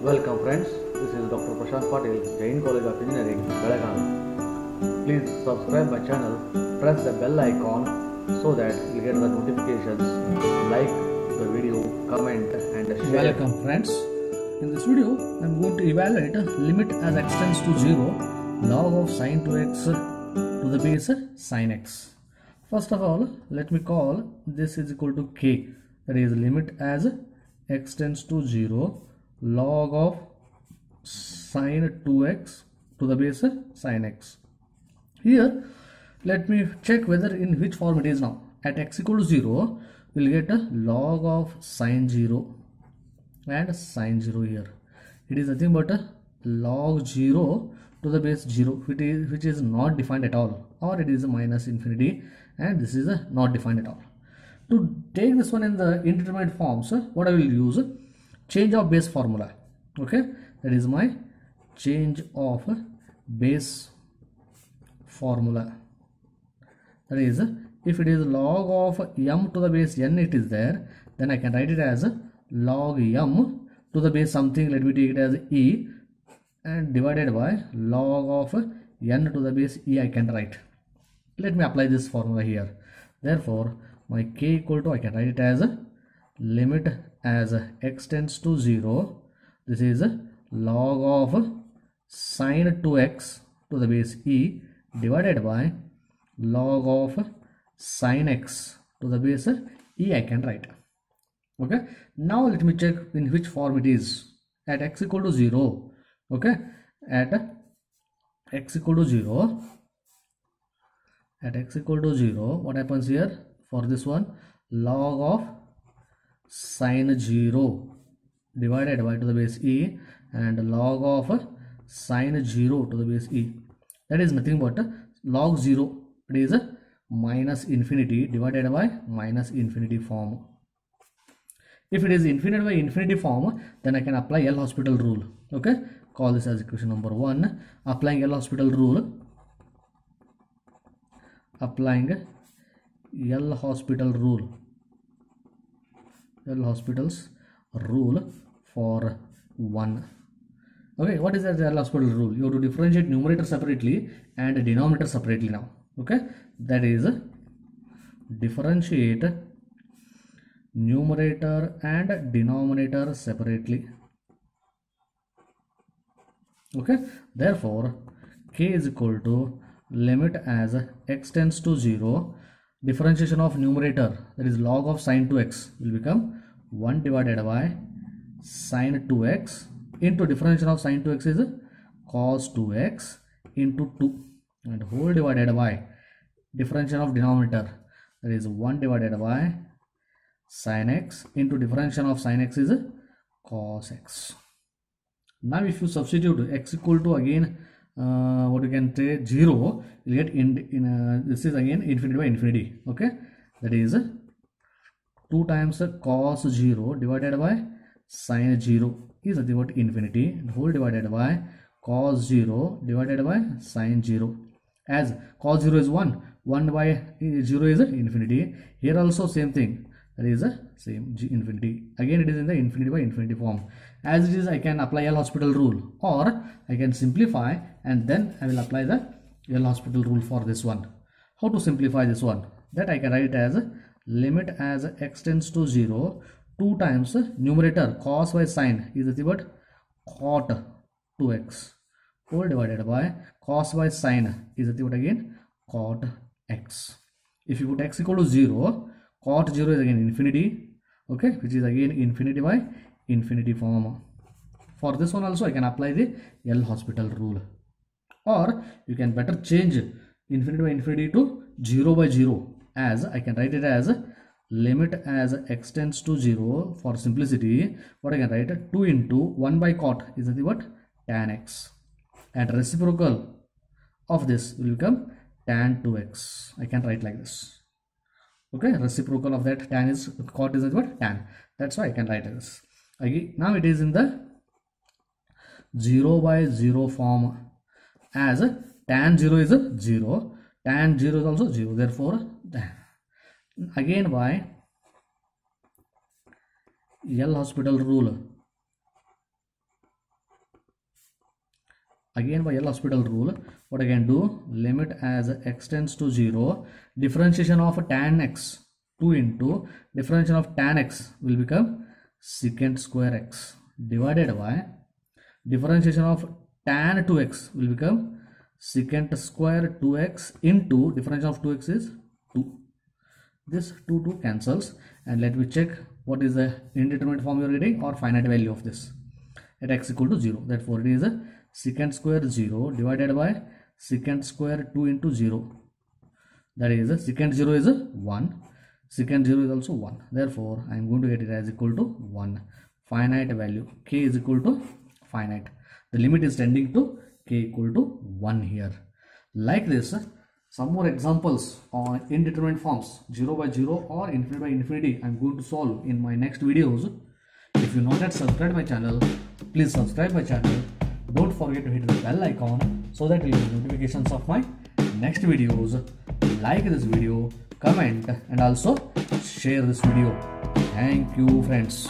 Welcome friends, this is Dr. Prashant Patil, Jain College of Engineering, Belagavi. Please subscribe my channel, press the bell icon so that you get the notifications, like the video, comment and share. Welcome friends. In this video, I am going to evaluate limit as x tends to 0 log of sine 2x to the base sine x. First of all, let me call this is equal to k. That is limit as x tends to 0 log of sine 2x to the base sine x. Here, let me check whether in which form it is now. At x equal to 0, we'll get a log of sine 0 and sine 0 here. It is nothing but a log 0 to the base 0 which is, which is not defined at all or it is a minus infinity and this is a not defined at all. To take this one in the indeterminate forms, what I will use change of base formula. Okay, that is my change of base formula. That is if it is log of m to the base n it is there then i can write it as log m to the base something. Let me take it as e and divided by log of n to the base e i can write. Let me apply this formula here. Therefore my k equal to i can write it as limit as x tends to 0 this is log of sine 2x to the base e divided by log of sine x to the base e I can write. Okay? Now let me check in which form it is. At x equal to 0 okay? At x equal to 0 at x equal to 0 what happens here for this one? Log of sine 0 divided by to the base e and log of sine 0 to the base e. That is nothing but log 0 it is minus infinity divided by minus infinity form. If it is infinity by infinity form then i can apply l hospital rule. Okay? Call this as equation number 1 applying l hospital rule. Applying l hospital rule hospitals rule for 1 okay what is that l hospital rule? You have to differentiate numerator separately and denominator separately now. Okay that is differentiate numerator and denominator separately. Okay therefore k is equal to limit as x tends to 0 differentiation of numerator that is log of sine 2x will become 1 divided by sine 2x into differentiation of sine 2x is cos 2x into 2 and whole divided by differentiation of denominator that is 1 divided by sine x into differentiation of sine x is cos x. Now if you substitute x equal to again uh, what you can say 0 you get in, in uh, this is again infinity by infinity okay? That is 2 times cos 0 divided by sin 0 is nothing but infinity. Whole divided by cos 0 divided by sin 0 as cos 0 is 1 1 by 0 is infinity. Here also same thing that is the same g infinity. Again it is in the infinity by infinity form. As it is i can apply l hospital rule or i can simplify and then i will apply the l hospital rule for this one. How to simplify this one? That i can write as limit as x tends to 0 2 times numerator cos by sine is nothing but cot 2x whole divided by cos by sine is nothing but again cot x. If you put x equal to 0 cot 0 is again infinity okay which is again infinity by infinity form. For this one also i can apply the l hospital rule. Or you can better change infinity by infinity to 0 by 0 as i can write it as limit as x tends to 0 for simplicity. What i can write 2 into 1 by cot is the but tan x. And reciprocal of this will become tan 2x i can write like this okay reciprocal of that tan is cot is what? Tan. That's why i can write this. Again now it is in the 0 by 0 form. As tan 0 is a 0 tan 0 is also 0 therefore again by L hospital rule again by L'Hospital rule what I can do limit as x tends to 0 differentiation of tan x 2 into differentiation of tan x will become secant square x divided by differentiation of tan 2x will become secant square 2x into differentiation of 2x is 2 this 2 2 cancels and let me check what is the indeterminate form you are getting or finite value of this. At x equal to 0 therefore it is a secant square 0 divided by secant square 2 into 0 that is a secant 0 is a 1 secant 0 is also 1 therefore i am going to get it as equal to 1 finite value. K is equal to finite. The limit is tending to k equal to 1 here. Like this some more examples on indeterminate forms. 0 by 0 or infinity by infinity i'm going to solve in my next videos. If you not yet subscribed my channel. Please subscribe my channel don't forget to hit the bell icon so that you get notifications of my next videos. Like this video comment and also share this video. Thank you friends